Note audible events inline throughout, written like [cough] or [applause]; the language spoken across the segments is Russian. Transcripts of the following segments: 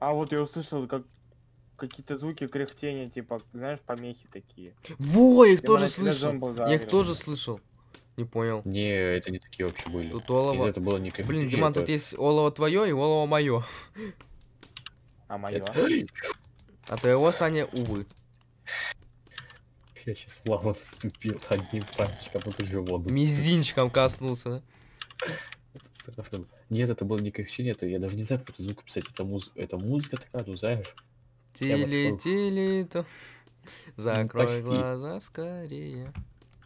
А вот я услышал, как какие-то звуки кряхтения, типа, знаешь, помехи такие. Во, я их Диман, тоже слышал. Я их тоже слышал. Не понял. Не, это не такие вообще были. Тут Из олово. это было не Блин, Диман, тут есть олово твое и олово мое. А мое? А твоего, Саня, увы. Я сейчас в лаву наступил одним пальчиком, вот уже в воду. Мизинчиком коснулся, да? Это страшно. Нет, это было не кричение, это я даже не знаю, как это звук писать. Это, муз... это музыка такая, ну знаешь. Я вот Тили, тили, то. Закрой почти. глаза скорее.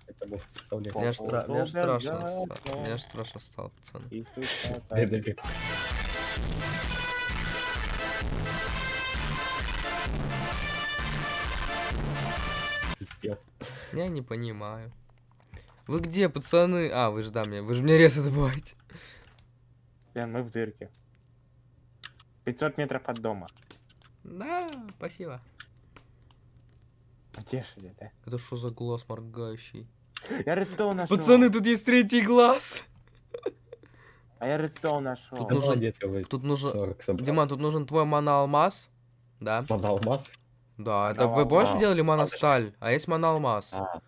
Это можно представлять. Мне аж стра- аж Долго страшно ждать, Мне аж страшно стало, пацаны. [laughs] Я не понимаю. Вы где, пацаны? А, вы же, да, мне, вы же мне резы добываете. Блин, мы в дырке. 500 метров от дома. Да, спасибо. Потешили, да? Это что за глаз моргающий? Я редстоун нашел. Пацаны, тут есть третий глаз. А я редстоун нашел. Тут нужен- молодец, Тут нужно... 40 собрал. Диман, тут нужен твой моноалмаз. Да. Монолмаз? Да, это вы Моноалмаз. помнишь, мы А, делали подожди. моносталь, а есть моноалмаз. А,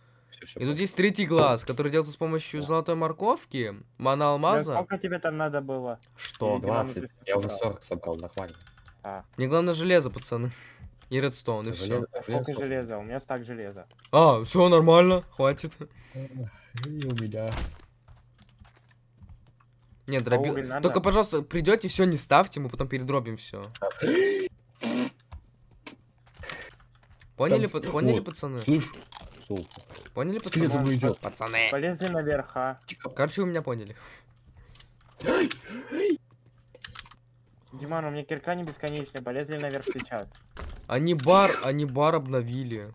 все. И тут есть третий глаз, который делается с помощью золотой морковки, Да моноалмаза. Сколько тебе там надо было? Что? Или- Диман, 20. ты Я уже собрал. 40 собрал, нормально. А, Мне главное железо, пацаны. И редстоун, и все. а сколько железа? У меня стак железа. А, все нормально, хватит. И у меня. Нет, А дроби... уголь надо? Только, пожалуйста, придете, все не ставьте, мы потом передробим все. [gasps] Поняли, Там поняли, пацаны? Слышь, золото. Поняли, Скелет за пацаны? мной идет. Пацаны. Полезли наверх, а? Тихо. Короче, вы меня поняли. Диман, у меня кирка не бесконечная. Полезли наверх сейчас. Они бар, они бар обновили.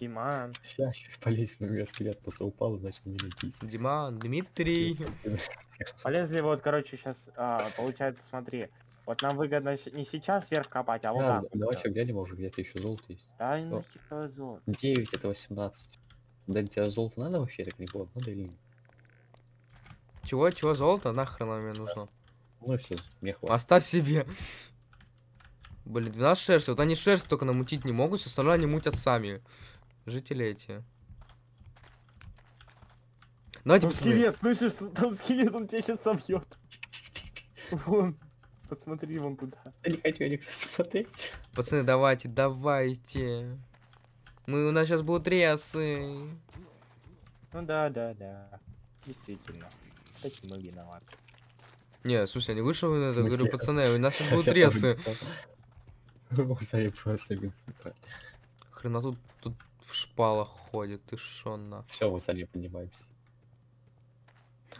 Диман. Сейчас полезет на меня скелет, просто упал, значит, на меня писать. Диман, Дмитрий. Полезли вот, короче, сейчас, получается, смотри. Вот нам выгодно не сейчас вверх копать, а вот Да, Давай еще глянем, может где-то еще золото есть. Да, ну хитро золото. 9 это 18. Да тебе золото надо вообще, так не было? Надо или нет? Чего, чего, золото? Нахрен оно мне нужно? Ну все, мне хватит. Оставь себе. Блин, 12 шерсти. Вот они шерсть только намутить не могут, все остальное они мутят сами. Жители эти. Давайте, Там пацаны. скелет, слышишь, там скелет, он тебя сейчас собьет. [laughs] Посмотри вон туда. Я не хочу никуда смотреть. Пацаны, давайте, давайте. Мы, у нас сейчас будут ресы. Ну да, да, да. Действительно. Кстати, мы виноваты. Не, слушай, не вышел на это. Говорю, пацаны, у нас сейчас [laughs] будут Я [laughs] сука. Хрена тут, тут в шпалах ходит, ты шо на. Все, мы сами поднимаемся.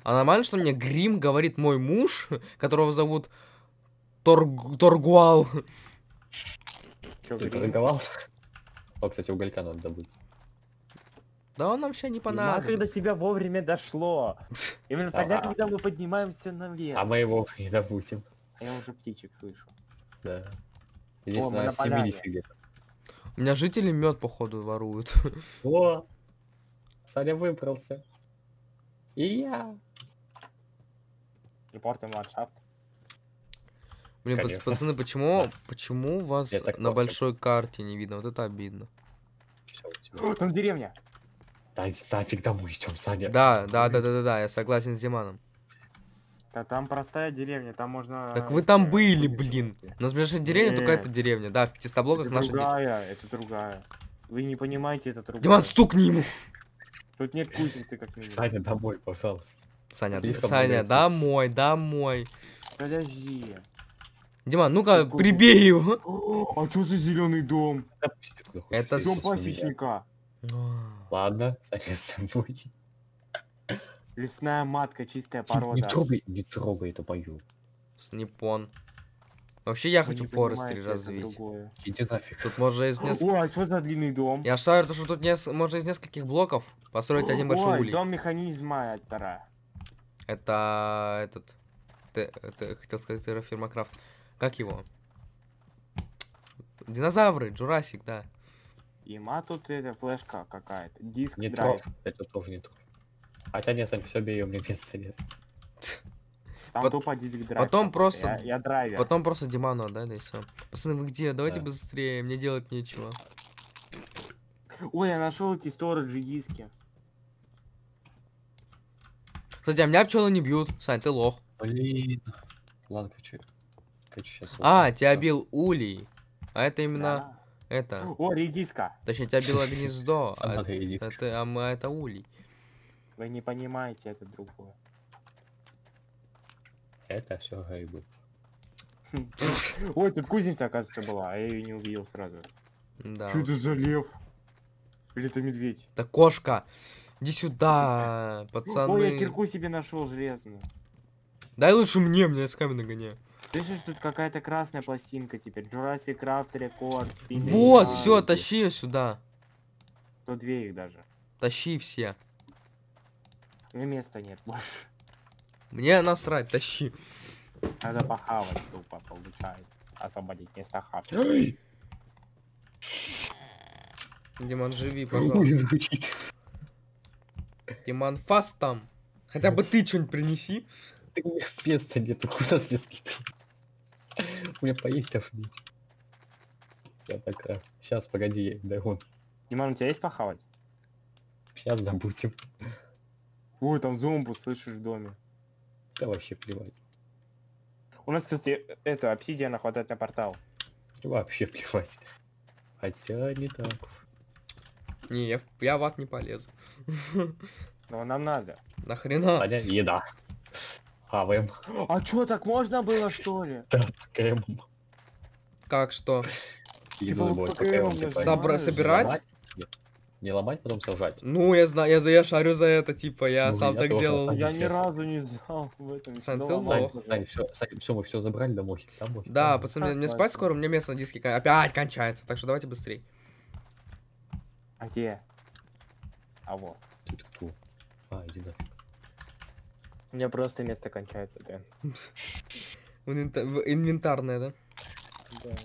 А нормально, что мне Грим говорит мой муж, которого зовут Торг... Торгуал. Чё, Ты торговал? О, кстати, уголька надо добыть. Да он нам вообще не Дима, когда понадобится. тебя вовремя дошло. Именно [laughs] тогда, Ага. когда мы поднимаемся наверх. А мы его не добудем. А я уже птичек слышу. Да. Здесь О, на на поляне. 70 где-то. У меня жители мед, походу, воруют. [laughs] О! Саня выбрался. И я. И портим ландшафт. Блин, Конечно. пацаны, почему, почему вас на большой карте не видно? Вот это обидно. О, там деревня. Да нафиг домой идем, Саня. Да, да, да, да, да, да, я согласен с Диманом. Да там простая деревня, там можно... Так вы там были, блин. У нас ближайшая деревня, только эта деревня. Да, в пятистоблоках Это наша деревня. другая, это другая. Вы не понимаете, это другая. Диман, стукни ему! Тут нет кузницы, как минимум. Саня, домой, пожалуйста. Саня, Саня, домой, домой. Подожди. Диман, ну-ка, прибей его. А что за зеленый дом? Ты Это Дом пасечника. А, Ладно, Саня с тобой. Лесная матка, чистая Тип, Не порода. трогай, не трогай, это мою. Снипон. Вообще я Вы хочу форестри развить. Иди нафиг. Тут можно из нескольких... О, а что за длинный дом? Я считаю, то, что тут нес- можно из нескольких блоков построить один большой Ой, улей. дом механизма это. Это этот... Т- это, хотел сказать террафирмакрафт. Как его? Динозавры, Джурасик, да. Има тут это флешка какая-то. Диск Не драйв. трожь, это тоже не трожь. Хотя нет, Саня, все бей, у меня места нет. Там Пот- тупо диск драйв потом просто- Я, я драйвер. Потом просто Диману отдай, да и все. Пацаны, вы где? Давайте Да. быстрее, мне делать нечего. Ой, я нашел эти сториджи диски. Кстати, а меня пчелы не бьют. Сань, ты лох. Блин. Ладно, короче. Сейчас. А, тебя бил улей. А это именно Да. это. О, редиска. Точнее, тебя било гнездо. [laughs] А это, а мы- это улей. Вы не понимаете, это другое. Это все грибы. Ой, тут кузница, оказывается, была, а я ее не увидел сразу. Да. Что это за лев? Или это медведь? Это кошка. Иди сюда, Ой, я пацаны. кирку себе нашел железную. Дай лучше мне, мне с камня нагоняю. Слышишь, тут какая-то красная пластинка теперь. Jurassic Craft рекорд. Вот, все, тащи ее сюда. То две их даже. Тащи все. У меня места нет больше. Мне насрать, тащи. Надо похавать тупо, получается. Освободить место хавки. Диман, живи, пожалуйста. Диман, фаст там. Хотя бы ты что-нибудь принеси. Ты у меня места нету, куда ты скидывал? У меня поесть нет. Я такая. Сейчас, погоди, догон. Диман, у тебя есть похавать? Сейчас забудем. Ой, там зомбу слышишь в доме. Да вообще плевать. У нас, кстати, это, обсидиана хватает на портал. Вообще плевать. Хотя не так. Не, я, в- я в ад не полезу. Но нам надо. Нахрена? Саня, еда. Хаваем. А чё, так можно было, что ли? [laughs] Крем. Как что? Еду будет я он умер, типа, Собра- собирать? Не ломать, потом сажать. Ну, я знаю, я, за- я шарю за это, типа, я Ну, сам я так делал. Сань. Я ни разу не знал в этом. Сань, Да ты лох. Сань, все, все, мы все забрали домой. Домой. Да, домой. пацаны, мне, мне спать скоро, у меня место на диске опять кончается, так что давайте быстрей. А где? А вот. Ту-ту-ту. А, иди нафиг. У меня просто место кончается, да. [laughs] В инвента- в Инвентарное, да? Да.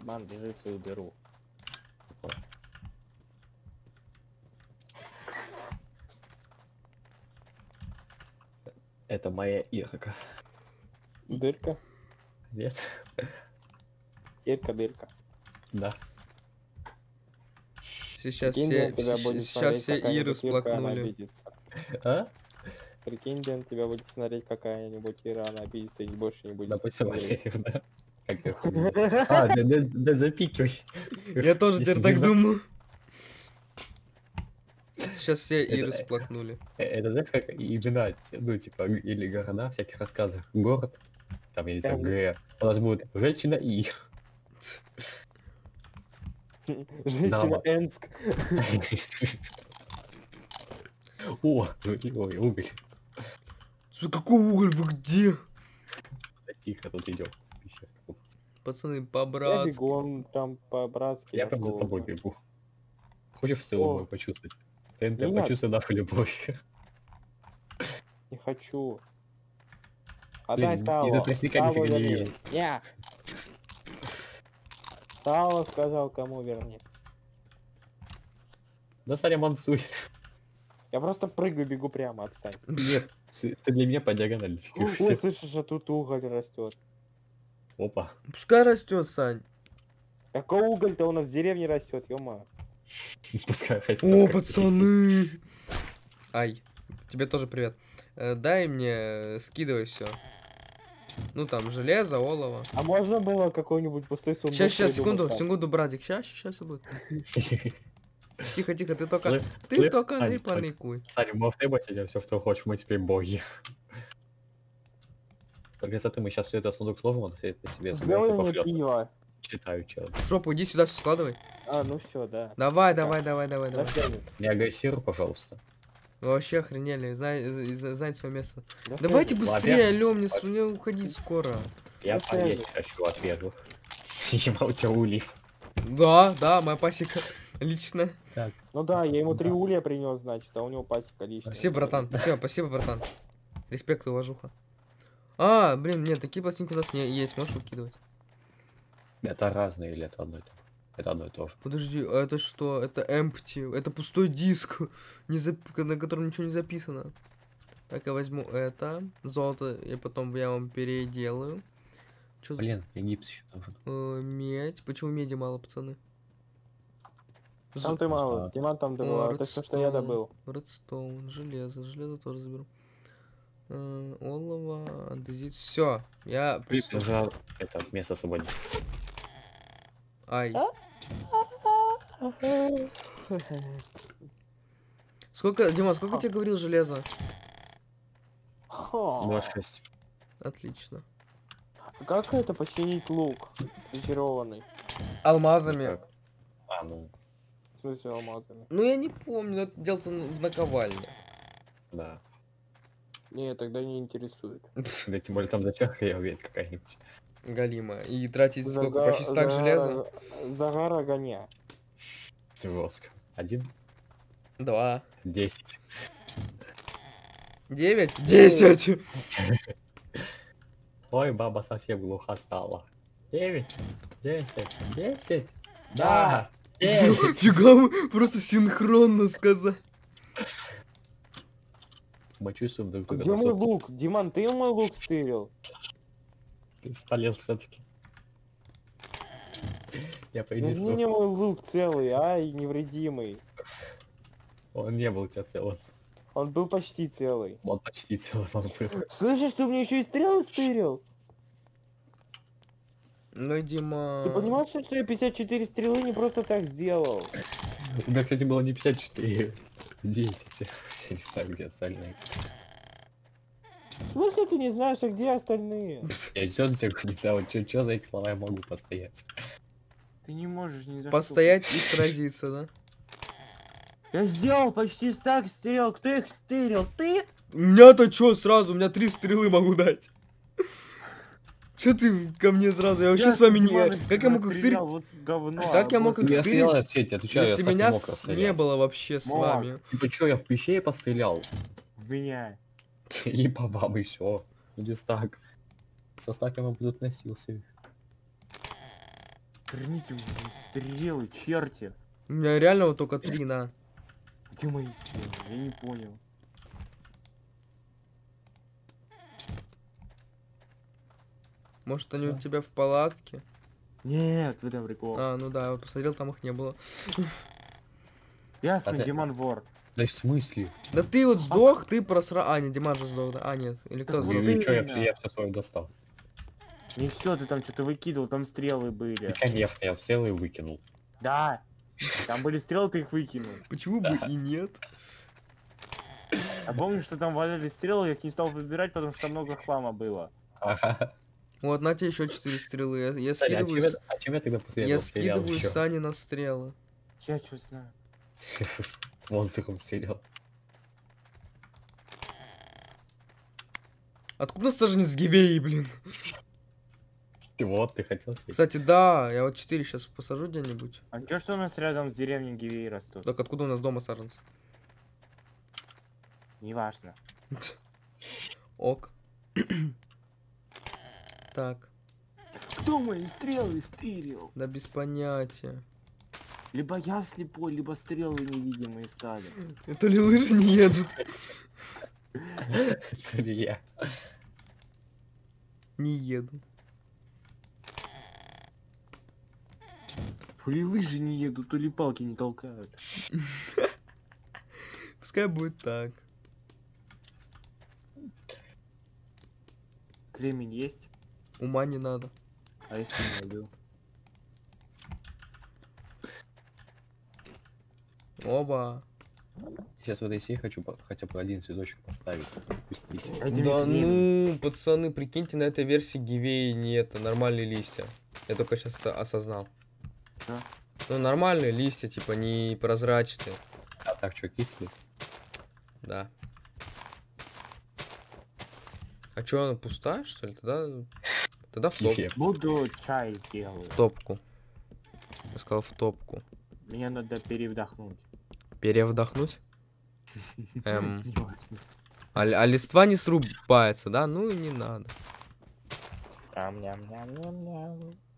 Ман, держи свою дыру. Это моя Ирка. Дырка? Нет? Ирка, дырка. Да. Сейчас Прикинь, все, сейчас все Иры всплакнули. А? Прикинь, Дэн, тебя будет смотреть какая-нибудь Ира, она обидится и больше не будет. Смотреть. Валеев, [laughs] да? Как я. [laughs] А, да, да, да, запикивай. Я тоже теперь так думаю. [laughs] Сейчас все Это- Иры всплакнули. Э, Это знаешь, как имена, ну, типа, или города, всяких рассказов. Город, там, я не знаю. Г. У нас будет женщина И. Женщина. Энск. О, ой, уголь. Какой уголь, вы где? Да Тихо, тут идем. Пацаны, Я по-братски. бегом там по-братски. Я прям за тобой бегу. Хочешь с О. мой почувствовать? ТНТ, Не надо. почувствуй нашу любовь. Не хочу. Блин, Отдай Сало. из-за тростника Сало нифига не. Не. Сало сказал, кому верни. Да Саня мансует. Я просто прыгаю, бегу прямо, отстань. Нет, ты ты для меня по диагонали Ой, слышишь, а тут уголь растет. Опа. Пускай растет, Сань. Какой уголь-то у нас в деревне растет, ё [laughs] Пускай растет. О, пацаны! Ай, тебе тоже привет. Э, Дай мне, э, скидывай все. Ну там железо, олово. А можно было какой-нибудь пустой сундук? Сейчас, сейчас, секунду, секунду, братик, сейчас, сейчас будет. [laughs] Тихо, тихо, ты только, Слышь, ты слышь, только Ань, не паникуй. Саня, мы в тебе все, что хочешь, мы теперь боги. Только если ты мы сейчас все это сундук сложим, он все это себе соберет и пошлет. Читаю, чел. Жопу, иди сюда, все складывай. А, ну все, да. Давай, Да. давай, давай, давай, давай. Не агрессируй, пожалуйста. Вы вообще охренели, знай- з- з- знайте свое место. До Давайте быстрее, алё, мне, с- мне уходить скоро. Я поесть хочу, во-первых. [laughs] Ема у тебя улив. Да, да, моя пасека [laughs] лично. Ну да, я ему три Да. улья принес, значит, а у него пасека лишняя. Спасибо, братан, спасибо, спасибо, братан. Респект и уважуха. А, блин, нет, такие пластинки у нас не есть, можешь выкидывать. Это разные или это одно и то же? Это одно и то же. Подожди, а это что? Это empty, это пустой диск, [laughs] не зап- на котором ничего не записано. Так, я возьму это. Золото я потом я вам переделаю. Чё Блин, мне гипс еще нужен. э, медь. Почему меди мало, пацаны? Там ты мало, А. Диман там добыл, это все, что я добыл. Редстоун, железо, железо тоже заберу. Э, олово, андезит. Все, я приступ- уже это место свободно. Ай. А? Сколько, Дима, сколько тебе говорил железо? Ха. 26. Отлично. Как это починить лук зачарованный? Алмазами. Как? А, ну, смысле алмазами? Ну я не помню, но это делается в наковальне. да. Не, тогда не интересует. [laughs] Да тем более там зачарка я уверен какая-нибудь. Галима. И тратить сколько? Почти стак загара- железа? Загара гоня. Жестко. Один, Два. десять. Девять? Десять! Ой, баба совсем глуха стала. Девять, десять, десять. Да. Девять. Фига мы просто синхронно сказать. Мы чувствуем друг друга. Где мой лук? Диман, ты мой лук стырил? Ты спалил все-таки. Я Верни принесу. мне мой лук целый, ай, невредимый. Он не был у тебя целым. Он был почти целый. Он почти целым он был. Слышишь, ты мне еще и стрелы стырил? Ну, Дима... Ты понимаешь, что я 54 стрелы не просто так сделал? У меня, кстати, было не 54, 10. Я не знаю, где остальные. В смысле ты не знаешь, а где остальные? Я тебе не знаю, вот чё, чё за эти слова я могу постоять. Ты не можешь ни за Постоять и сразиться, да? Я сделал почти стак стрел. Кто их стырил? Ты? У меня-то чё сразу? У меня три стрелы могу дать. Чё ты ко мне сразу? Я вообще с вами не... Как я мог их стырить? Вот говно. Как я мог их Я стырить, стрелял в отвечаю, Если я меня мог с- не было вообще с Мог. вами? Типа, чё, я в пещере пострелял? В меня. [laughs] И по вам, и все. Без так. Со стаком будут носился. Верните стрелы, черти. У меня реально вот только три, на. Где мои стрелы? Я не понял. Может, они у тебя в палатке? Нет, в этом прикол. А, ну да, я вот посмотрел, там их не было. Ясно, А Диман вор. Да в смысле? Да ты вот сдох, ты просра... А, нет, Диман же сдох, да? А, нет, или кто сдох? и чё, я, все свое достал. Не все, ты там что-то выкидывал, там стрелы были. конечно, я все и выкинул. Да. Там были стрелы, ты их выкинул. Почему бы и нет? А помню, что там валялись стрелы, я их не стал выбирать, потому что там много хлама было. Ага. Вот, на тебе еще четыре стрелы. Я, я Кстати, а чем скидываю, я- с- а чем я тогда после я скидываю еще? Сани на стрелы. Я что знаю. [laughs] Воздухом стрелял. Откуда у нас саженец гибеи, блин? Ты вот, ты хотел съесть. Кстати, да, я вот четыре сейчас посажу где-нибудь. А чё, что у нас рядом с деревней Гивей растут? Так откуда у нас дома саженцы? Неважно. Ок. [clears throat] [clears throat] Так, Кто мои стрелы стырил? да без понятия. Либо я слепой, либо стрелы невидимые стали. Это ли лыжи не едут? [laughs] Это не я. Не еду. То ли лыжи не едут, то ли палки не толкают. [laughs] Пускай будет так. Кремень есть? Ума не надо. А если не найду? Оба. Сейчас в этой серии хочу хотя бы один цветочек поставить. Пустить. Дайте мне Да ну, пацаны, прикиньте, на этой версии гивеи нет, нормальные листья. Я только сейчас это осознал. Да? Ну, нормальные листья, типа, не прозрачные. А так что, кислый? Да. А чё, она пустая, что ли? Тогда, тогда в, топ- Кефир. Буду чай сделаю. в топку. Я сказал в топку. Мне надо перевдохнуть. Перевдохнуть? [laughs] Эм, а, а листва не срубается, да? Ну и не надо.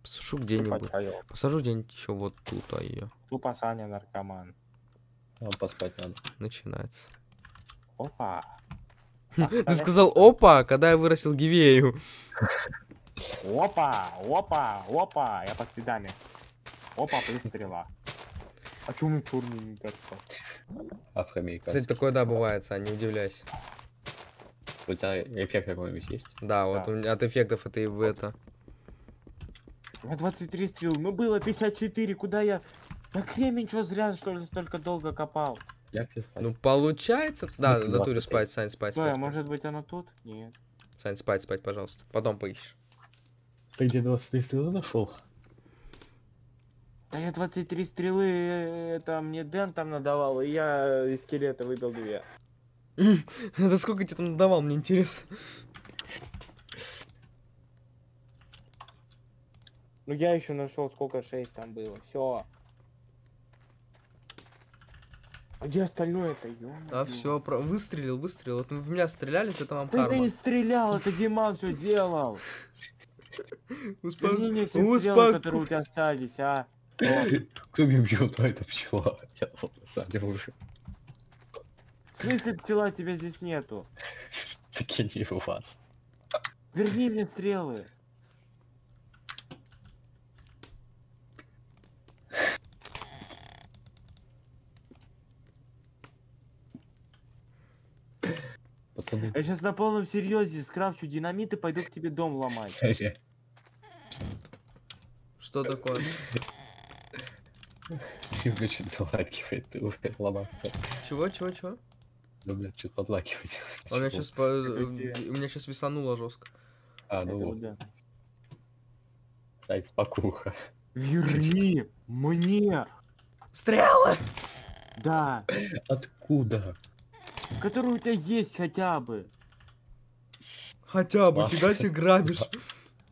Посажу где-нибудь. Посажу где-нибудь еще вот тут, а ее. Тупо Саня наркоман. А, поспать надо. Начинается. Опа. [laughs] Ты сказал опа, когда я вырастил гивею. [laughs] Опа, опа, опа, я под следами. Опа, плюс стрела. А чё мы черный не так Афроамериканский. Кстати, такое да бывает, Сань, не удивляйся. У тебя эффект какой-нибудь есть? Да, вот Да. у меня от эффектов это и в это. Я 23 стрел, ну было 54, куда я... На кремень что зря, что ли, столько долго копал? Я тебе спать. Ну, получается... Да, смысле в натуре 25? спать, Сань, спать, Стой, спать, а спать. может быть оно тут? Нет. Сань, спать, спать, пожалуйста. Потом поищешь. Ты где 23 стрелы нашел? Да я 23 стрелы, это мне Дэн там надавал, и я из скелета выбил две. [laughs] Это сколько тебе там давал, мне интересно. Ну я еще нашел сколько, 6 там было, все. А где остальное-то, ё А все, выстрелил, выстрелил. Вот в меня стреляли, это вам Да карма. не стрелял, это Диман все делал. [laughs] [laughs] Успок- Верни мне все стрелы, которые у тебя остались, а. Кто меня бьет? А это пчела. Я насадил уже. В смысле пчела тебя здесь нету? [laughs] Так я не у вас. Верни мне стрелы. Пацаны. Я сейчас на полном серьезе скрафчу динамит и пойду к тебе дом ломать. Что такое? Ты, блядь, что-то залагивает, ты уже ломал. Чего, чего, чего? Да, блядь, что-то подлагивать. А у меня сейчас у меня сейчас висануло жестко. А, ну вот вот, да. сайт спокуха. Верни мне! Стрелы! Да, Откуда? который у тебя есть хотя бы. Хотя бы, фига себе грабишь.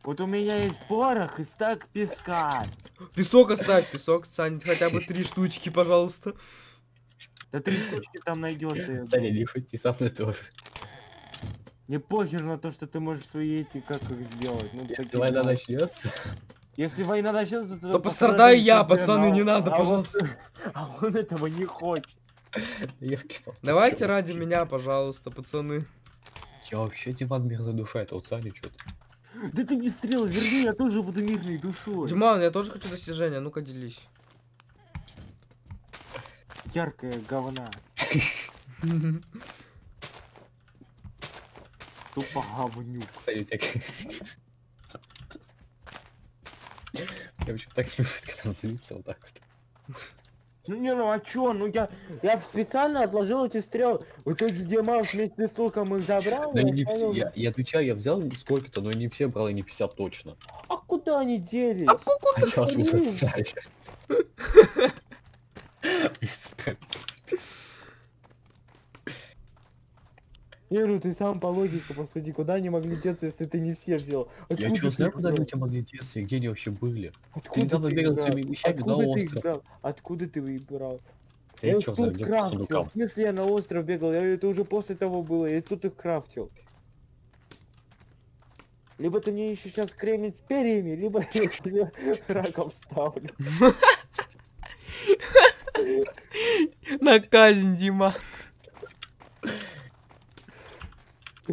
Вот у меня есть порох и стак песка. Песок оставь, песок, Сань, хотя бы три штучки, пожалуйста. Да три штучки там найдется. Саня, не шути со мной тоже. Мне похер на то, что ты можешь свои эти, как их сделать. Ну, Если такие война начнется, Если война начнется, то... То пострадаю я, пацаны, не а- надо, а пожалуйста. [laughs] А он этого не хочет. Давайте ради меня, пожалуйста, пацаны. Я вообще диван мирная душа, это вот Саня что-то. Да ты мне стрелы верни, я тоже буду мирной душой. Диман, я тоже хочу достижения, ну-ка делись. Яркая говна. [laughs] Тупо говнюк. Тебя... Я вообще так смешит, когда он злится вот так вот. Ну не, ну а чё, ну я, я специально отложил эти стрелы. В итоге Диман вместе с толком их забрал. Да и не все, я, я отвечаю, я взял сколько-то, но не все брал, и не 50 точно. А куда они делись? А я вот уже Не, ну ты сам по логике посуди, куда они могли деться, если ты не все взял? Я Откуда что ты знаю, куда они у тебя могли деться, и где они вообще были? Откуда недавно ты бегал их своими вещами на Откуда ты их остров. Откуда ты их брал? Я их что тут крафтил. В смысле я на остров бегал? Я это уже после того было, я тут их крафтил. Либо ты мне еще сейчас кремень с перьями, либо я тебе раком ставлю. [laughs] На казнь, Дима.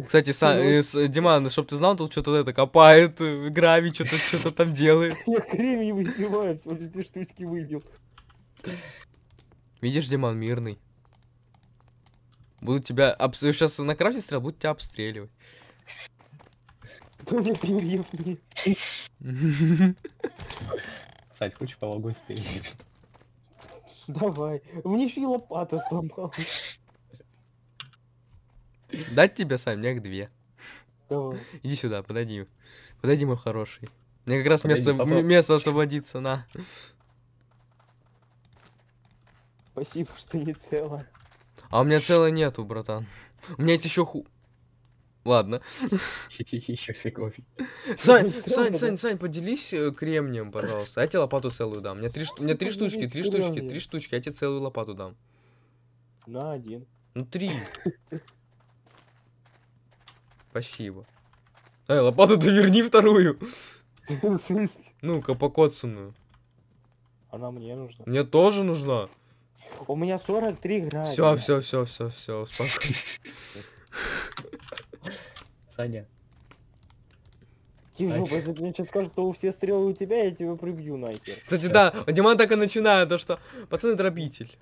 Кстати, Са- э, с- Диман, чтоб ты знал, тут что-то это копает, э, грави что-то что-то там делает. [laughs] Я кремень выбиваю, лишь две штучки выбил. Видишь, Диман мирный. Буду тебя... Обс... Сейчас на крафте стрел, буду тебя обстреливать. Меня перьев нет. Сань, хочешь помогу с перьями? Давай. Мне еще и лопата сломалась. Дать тебе, Сань, мне их две. Давай. Иди сюда, подойди. Подойди, мой хороший. Мне как раз Подойди, место, место освободится, на. Спасибо, что не цело. А у меня целой нету, братан. У меня есть еще ху... Ладно. Еще фиговей. Сань, Сань? Сань, Сань, поделись э, кремнием, пожалуйста. Я тебе лопату целую дам. Мне три, мне три штучки, три штучки, три штучки. Я тебе целую лопату дам. На один. Ну, три. [laughs] Спасибо. Эй, лопату-то верни вторую. [laughs] В смысле? Ну-ка, покоцанную. Она мне нужна. Мне тоже нужна. У меня 43 градуса. Все, все, все, все, все, успокойся. [laughs] Саня. Тяжело, Ай. если ты мне сейчас скажешь, что все стрелы у тебя, я тебя прибью нахер. Кстати, да, Диман так и начинает, то что, пацаны, дробитель.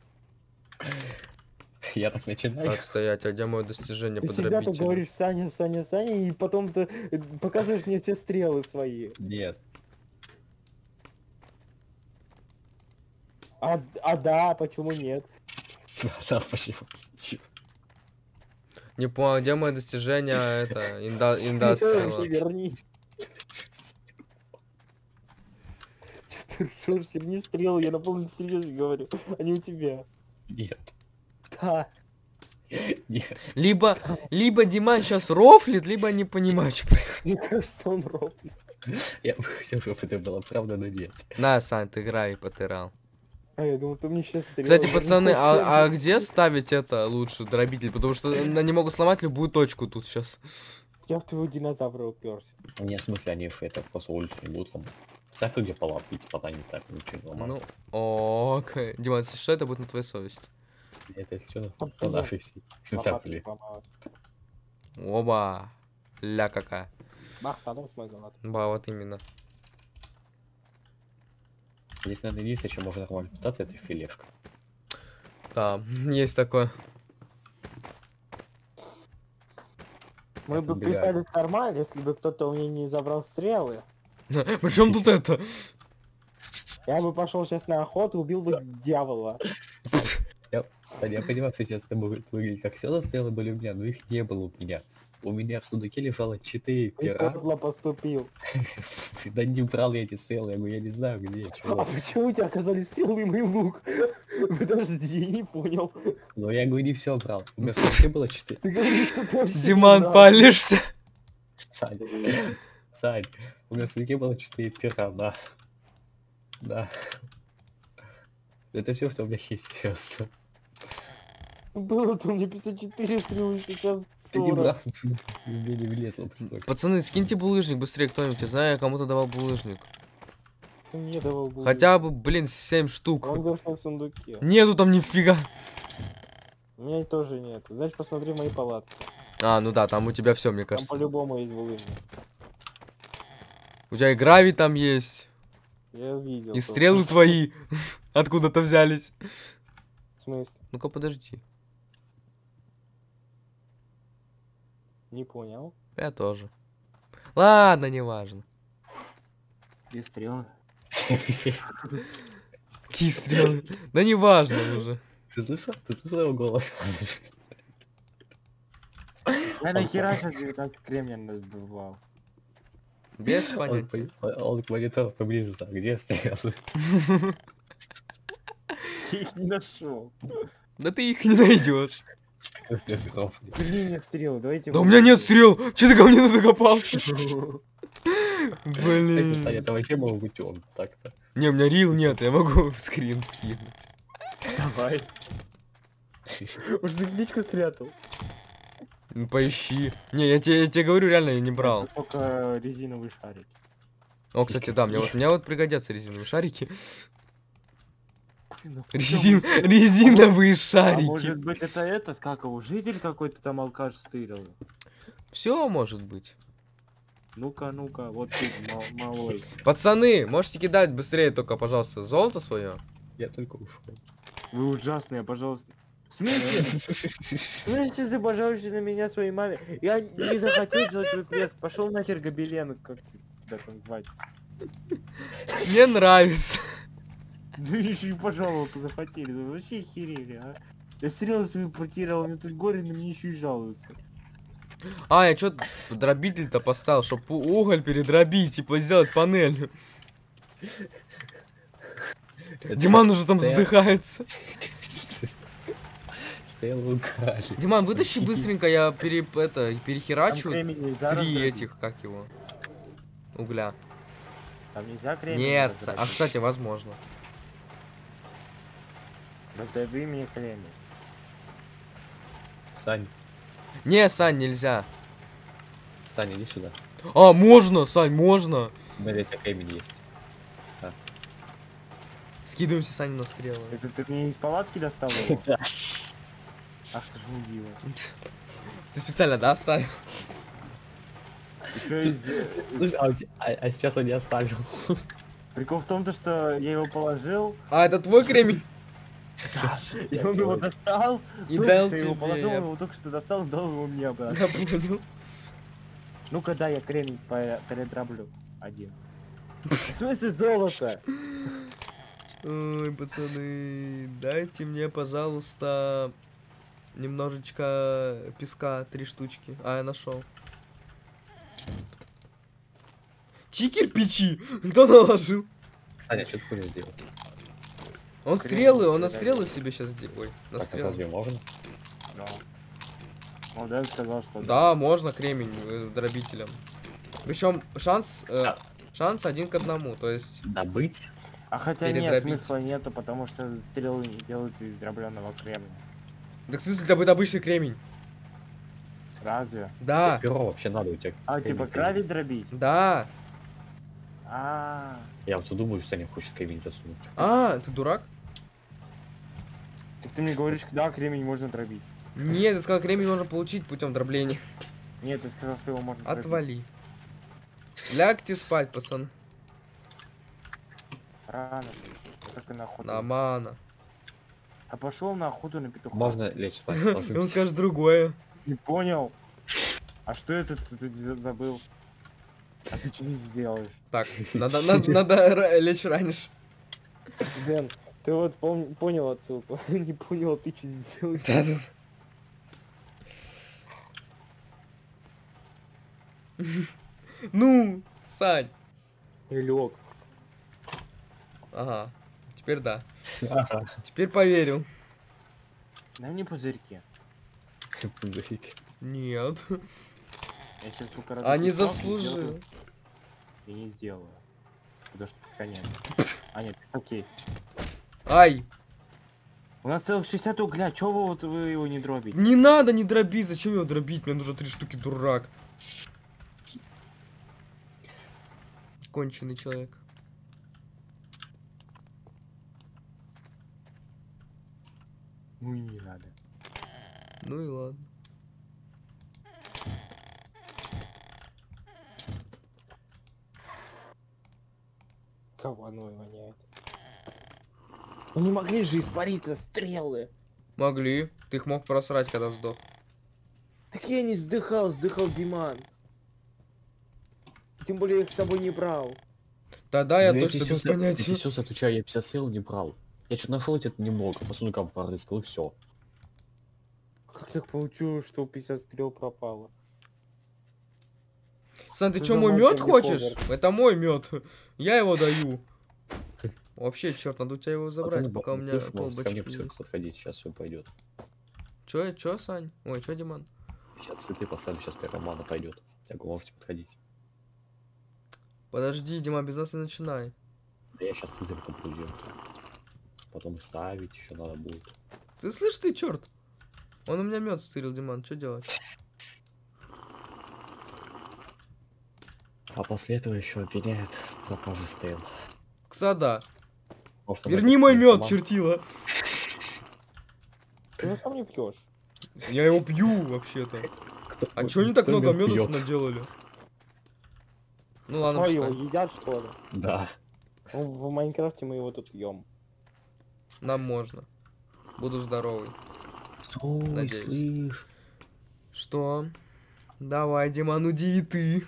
[laughs] Я так начинаю. Так, стоять, а где мое достижение Ты всегда так говоришь Саня, Саня, Саня, и потом ты э, показываешь мне все стрелы свои. Нет. А, а да, почему нет? [laughs] Да, почему? Чё? Не понял, где мое достижение, это, [laughs] инда, индастриала? Верни. Что ты ржёшь? Верни стрелы, я на полном серьезе говорю, а не у тебя. Нет. Либо, либо Диман сейчас рофлит, либо не понимает, что происходит. Мне кажется, он ровный. Я бы хотел, чтобы это было правда, но нет. На, Сань, ты играй, потырал. А я думал, ты мне сейчас стрелы. Кстати, пацаны, а, а где ставить это лучше, дробитель? Потому что они могут сломать любую точку тут сейчас. Я в твоего динозавра уперся. Не, в смысле, они же это просто улицу не будут ломать. Всякое где палатки, типа, они так ничего не ломают. Ну, ок. Диман, если что, это будет на твоей совести. Это Там по нашей всей. Центапли. Оба. Ля какая. Бах, потом с моей гранаты. Ба, вот именно. Здесь, наверное, единственное, чем можно нормально питаться, это филешка. Да, [laughs] есть такое. Мы бы питались нормально, если бы кто-то у меня не забрал стрелы. [laughs] Причем тут это? Я бы пошел сейчас на охоту, убил бы дьявола. Да, я понимаю, что сейчас это будет выглядеть как все стрелы были у меня, но их не было у меня. У меня в сундуке лежало 4 Ты пера. подло поступил. [laughs] Да не брал я эти стрелы, я говорю, я не знаю где, А чего. почему у тебя оказались стрелы и мой лук? [laughs] Подожди, я не понял. Но я говорю, не все брал. У меня в сундуке было 4. Ты говоришь, что ты вообще не Диман, палишься? Сань, [laughs] Сань, у меня в сундуке было 4 пера, да. Да. Это все, что у меня есть сейчас. Было-то у меня 54 стрелы, сейчас Ты не 40. брал, мне не влезло. Пацаны, скиньте булыжник быстрее кто-нибудь. Я знаю, я кому-то давал булыжник. Мне давал булыжник. Хотя бы, блин, 7 штук. Он должен в сундуке. Нету там нифига. У меня тоже нет. Значит, посмотри мои палатки. А, ну да, там у тебя все, мне Там кажется. по-любому есть булыжник. У тебя и гравий там есть, Я видел. и стрелы твои [laughs] откуда-то взялись. В смысле? Ну-ка, подожди. Не понял. Я тоже. Ладно, неважно. Где стрелы? Какие [laughs] стрелы? Да неважно уже. Ты слышал? Ты слышал его голос? Я нахера сейчас 19 кремния надувал. Без Он, понятия. по- он к монитору приблизился. Где стрелы? [laughs] Я их не нашел. Да ты их не найдешь. [laughs] Стрелы, давайте. Да у меня нет стрел. Че ты ко мне докопался? [laughs] Кстати, Блин. это вообще мог быть он. Так-то. Не, у меня рил нет, я могу [laughs] скрин скинуть. Давай. Уж ты кличку спрятал. Ну, поищи. Не, я тебе, я тебе говорю, реально, я не брал. Только резиновый шарик. О, кстати, да, мне вот, мне вот пригодятся резиновые шарики. Ну, Резин, резиновые А шарики. может быть это этот, как его, житель какой-то там алкаш стырил? Все может быть. Ну-ка, ну-ка, вот ты, мал- малой. Пацаны, можете кидать быстрее только, пожалуйста, золото свое. Я только ушел. Вы ужасные, пожалуйста. В смысле ты пожалуйста на меня своей маме? Я не захотел делать твой квест. Пошел нахер гобелен, как ты тебя там звать. Мне нравится. [laughs] Ну еще и пожаловаться захотели. Вообще херели, а? Я стрелы свои протирал, мне тут горе, на меня еще и жалуются. А, я что дробитель-то поставил, чтобы уголь передробить, типа сделать панель. Диман уже там задыхается. Стоял в украли. Диман, вытащи быстренько, я пере, это, перехерачу три этих, как его, угля. Там нельзя кремень Нет, а кстати, возможно. Раздроби мне кремень. Сань, Не, Сань, нельзя. Сань, иди сюда. А, можно, Сань, можно. У меня для тебя кремень есть. Скидываемся, Сань, на стрелы. Это ты мне из палатки достал [laughs] его? Да. Ах ты ж мудила. Ты специально, да, оставил? Слушай, а, а- а сейчас он не оставил. Прикол в том, то, что я его положил, А, это твой кремень? И он его достал, И дал что его тебе, положил, я- его только что достал, дал его мне обратно. Я понял. Ну когда я кремень по- передроблю один. [laughs] В смысле золото? Ой, пацаны, дайте мне, пожалуйста, немножечко песка, три штучки. А, я нашел. Чьи кирпичи? [laughs] Кто наложил? Саня, что ты хочешь сделать? Он Кремень стрелы, он на стрелы себе сейчас делает. Ой, на Так, а стрелы. разве можно? Да. Да, сказал, что Да, можно кремень э, дробителем. Причем шанс, э, А. шанс один к одному, то есть Добыть? А хотя нет, передробить. смысла нету, потому что стрелы не делаются из дробленого кремня. Так в смысле добыть обычный кремень? Разве? Да, Тебе перо вообще надо у тебя. А типа кравить дробить? да. А, Я вот думаю, что Саня хочет кремень засунуть. А, ты дурак? так ты мне говоришь, да, кремень можно дробить. Нет, я сказал, кремень можно получить путем дробления. Нет, ты сказал, что его можно дробить. Отвали. Лягте спать, пацан. Рано. Только на охоту. На мана. А пошел на охоту на петуха. Можно лечь спать, [laughs] Он скажет другое. Не понял. А что это ты забыл? А ты что здесь сделаешь? Так, [laughs] надо, надо, надо лечь раньше. Дэн, ты вот пом- понял отсылку. [laughs] Не понял, а ты что здесь делаешь? Да-да-да. Ну, Сань. Лег. Ага, теперь да. Ага, Теперь поверил. Дай мне пузырьки. пузырик. Нет. Я сейчас сколько раз А не написал, заслужил. сделаю. И не сделаю. Потому что песка нет. А нет, песок есть. Ай, У нас целых 60 угля, чё вы вот вы его не дробите? не надо не дробить. Зачем его дробить? Мне нужно три штуки, дурак. Конченый человек. Ну и не надо. Ну и ладно. Оно воняет? Ну не могли же испариться стрелы. Могли. Ты их мог просрать, когда сдох. Так я не сдыхал, сдыхал Диман. Тем более я их с собой не брал. Да-да, я точно эти без понятия. Эти сёстры отвечаю, я 50 сел не брал. Я что-то нашел где-то немного, по сундукам порыскал и все. Как так получилось, что 50 стрел пропало? Сань, ты что, мой мед хочешь? Это мой мед. [laughs] Я его даю. Вообще, черт, надо у тебя его забрать, Пацаны, пока у меня ко колбочки есть. подходить, сейчас все пойдет. Чё, чё, Сань? Ой, чё, Диман? Сейчас цветы поставлю, сейчас первая мана пойдет. Я говорю, можете подходить. Подожди, Дима, без нас не начинай. Да я сейчас цветы потом буду делать. Потом ставить еще надо будет. Ты слышь, ты черт? Он у меня мед стырил, Диман, что делать? А после этого еще обвиняет в пропаже стоял. Ксада, Может, верни мой мед, наркоман? чертила. Ты его сам не пьешь. Я его пью, вообще-то. А чё они так много мед меда наделали? Ну ладно, Что, его едят что ли? Да. В Майнкрафте мы его тут пьем. нам можно. Буду здоровый. Стой, Надеюсь. слышь. Что? Давай, Диман, удиви ты.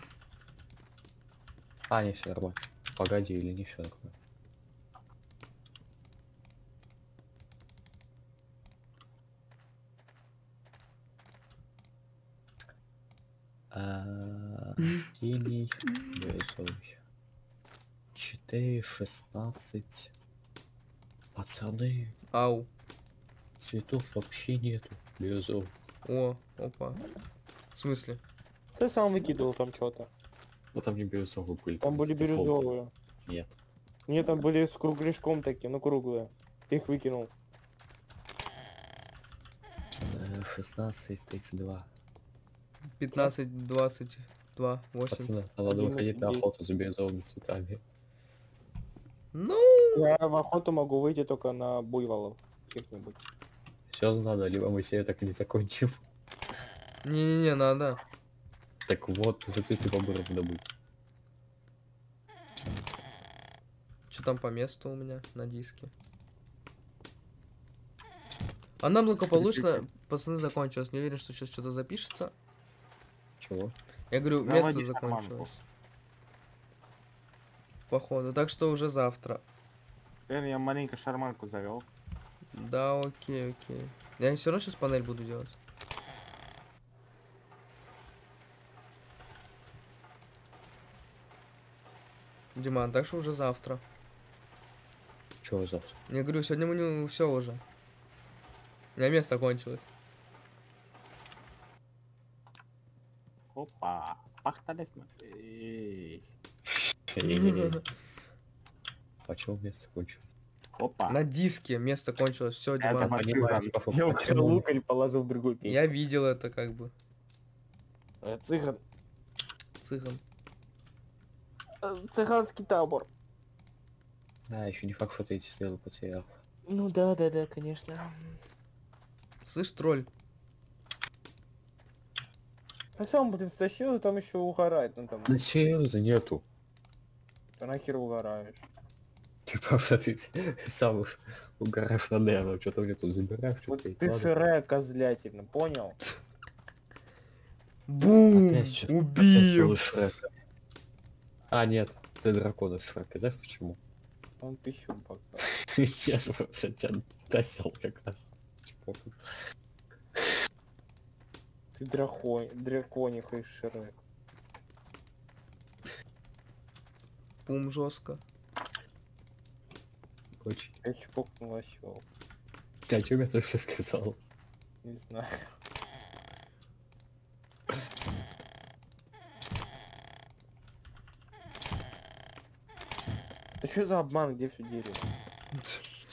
А, не, все нормально. Погоди, или не все нормально. Синий, бирюзовый. Четыре, шестнадцать. Пацаны, Ау. цветов вообще нету. Бирюзовый. О, опа. В смысле? Ты сам выкидывал там что-то. Ну там не бирюзовые были. Там были цветов бирюзовые. Нет. Нет, там были с кругляшком такие, ну круглые. Ты их выкинул. Э, Шестнадцать, тридцать два. 15, 22, 8. Пацаны, нам надо выходить на охоту за бирюзовыми цветами. Ну, Я в охоту могу выйти только на буйволов. Каких-нибудь. Все надо, либо мы серию так и не закончим. не-не-не, надо. Так вот, уже цветы бобров добыть. Что там по месту у меня на диске? Она благополучно, пацаны, закончилась. Не уверен, что сейчас что-то запишется. Чего? Я говорю, Заводи место шарманку. закончилось. Походу. Так что уже завтра. Блин, я маленько шарманку завел. Да, окей, окей. Я все равно сейчас панель буду делать. Диман, так что уже завтра. Чего завтра? Я говорю, сегодня мы не все уже. У меня место кончилось. Опа. Пахтали смотри. Чего место кончил? Опа. На диске место кончилось. Все, Диман. понимаю, Я почему? украл лук и положил в другую песню. Я видел это как бы. Цыган. Цыган. Цыганский табор. Да, еще не факт, что ты эти стрелы потерял. Ну да, да, да, конечно. Слышь, тролль. А сам, блин, стащил, и там еще угорает. Ну там, Да серьезно, нету. ты нахер угораешь. Ты правда, ты сам уж угораешь на Дэна, что-то мне тут забираешь, Вот что-то ты сырая козлятина, понял? Бум! Опять Убил! Шрека. А, нет, ты дракон из Шрека, знаешь почему? Он пищу пока. [laughs] Я же вообще тебя досел как раз. Пофиг. Ты дракон, дракониха из Шрек. Бум жестко. Очень. Я чпокнул осел. Ты о чем я только что сказал? Не знаю. Что за обман, где все дерево?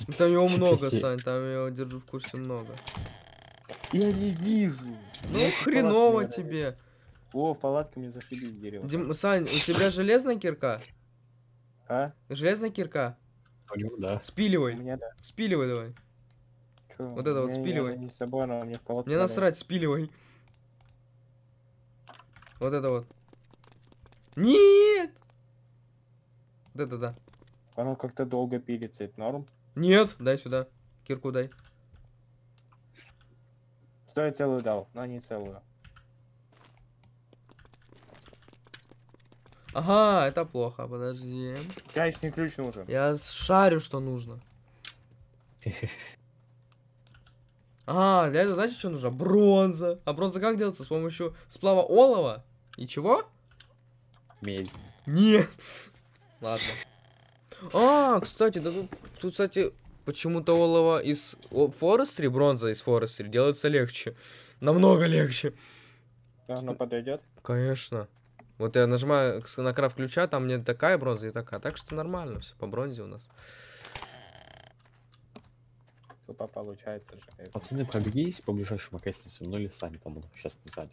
[laughs] Там его много, Сань, там я его держу в курсе много. Я не вижу. Ну хреново тебе. О, мне зашибись дерево. Дим, Сань, у тебя железная кирка? А? Железная кирка? У да. У Спиливай. меня да. Спиливай давай. Чё? Вот это У вот спиливай. Не с собой, но мне в палатку. Мне насрать, спиливай. Вот это вот. Нет! Вот это да. Оно как-то долго пилится, это норм. Нет, дай сюда. Кирку дай. Что я целую дал? Но не целую. Ага, это плохо, подожди. Гаечный ключ нужен. Я шарю, что нужно. А, для этого знаете, что нужно? Бронза. А бронза как делается? С помощью сплава олова? И чего? Медь. Нет. Ладно. А, кстати, да тут, тут, кстати, почему-то олово из Форестри, бронза из Форестри делается легче. Намного легче. Оно подойдет. Конечно. Вот я нажимаю на крафт ключа, там мне такая бронза и такая. Так что нормально все по бронзе у нас. Тупо получается же. Пацаны, пробегись по ближайшим окрестностям, ну или сами там сейчас не сзади.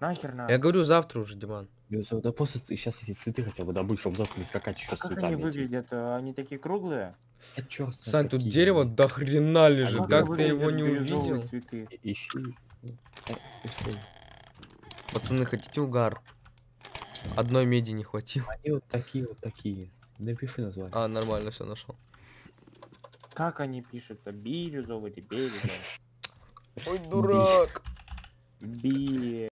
Нахер надо. Я говорю завтра уже, Диман. За- Да просто сейчас эти цветы хотя бы добыть, чтобы завтра не скакать еще А с как они цветами. этими. выглядят? А, Они такие круглые? А знает Сань, тут какие. дерево до хрена А лежит. как Как они ты его не бирюзовые увидел? Цветы? Ищи. Э, ищи. Пацаны, хотите угар? Одной меди не хватило. Они вот такие вот такие. Напиши название. А, нормально, все нашел. Как они пишутся? Бирюзовый или березовый? Ой, дурак. Би...